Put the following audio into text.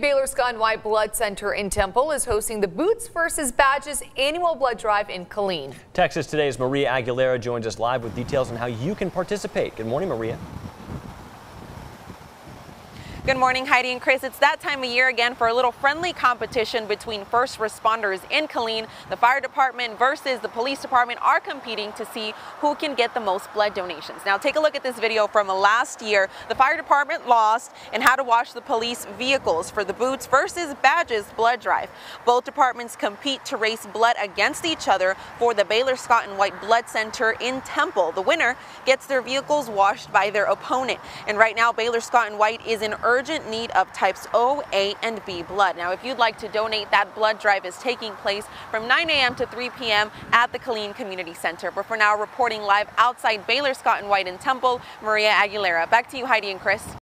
Baylor Scott White Blood Center in Temple is hosting the Boots versus Badges annual blood drive in Killeen. Texas Today's Maria Aguilera joins us live with details on how you can participate. Good morning, Maria. Good morning, Heidi and Chris. It's that time of year again for a little friendly competition between first responders in Killeen. The fire department versus the police department are competing to see who can get the most blood donations. Now, take a look at this video from last year. The fire department lost and how to wash the police vehicles for the Boots versus Badges blood drive. Both departments compete to race blood against each other for the Baylor Scott and White Blood Center in Temple. The winner gets their vehicles washed by their opponent. And right now, Baylor Scott and White is in urgent need of types O, A, and B blood. Now, if you'd like to donate, that blood drive is taking place from 9 a.m. to 3 p.m. at the Killeen Community Center. But for now, reporting live outside Baylor Scott and White in Temple, Maria Aguilera. Back to you, Heidi and Chris.